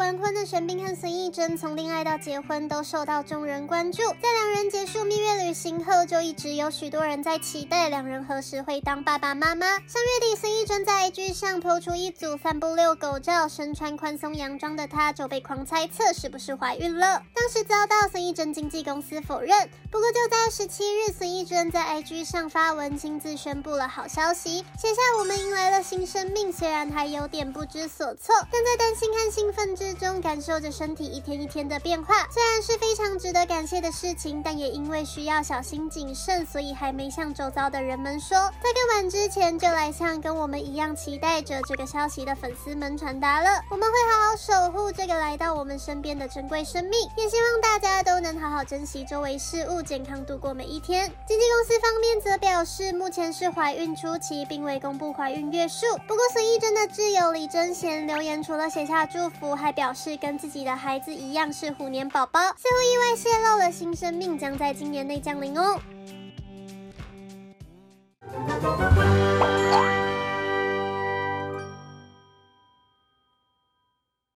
完婚的玄彬和孙艺珍，从恋爱到结婚都受到众人关注。在两人结束蜜月旅行后，就一直有许多人在期待两人何时会当爸爸妈妈。上月底，孙艺珍在 IG 上抛出一组散步遛狗照，身穿宽松洋装的她就被狂猜测是不是怀孕了。当时遭到孙艺珍经纪公司否认。不过就在十七日，孙艺珍在 IG 上发文，亲自宣布了好消息，写下我们迎来了新生命。虽然还有点不知所措，但在担心和兴奋之中，感受着身体一天一天的变化。虽然是非常值得感谢的事情，但也因为需要小心谨慎，所以还没向周遭的人们说。在更晚之前，就来向跟我们一样期待着这个消息的粉丝们传达了。我们会好好守护这个来到我们身边的珍贵生命，也希望大家都能好好珍惜周围事物，健康度过每一天。经纪公司方面则表示，目前是怀孕初期，并未公布怀孕月数。不过孙艺珍的挚友李贞贤留言，除了写下祝福，还表示跟自己的孩子一样是虎年宝宝，似乎意外泄露了新生命将在今年内降临哦。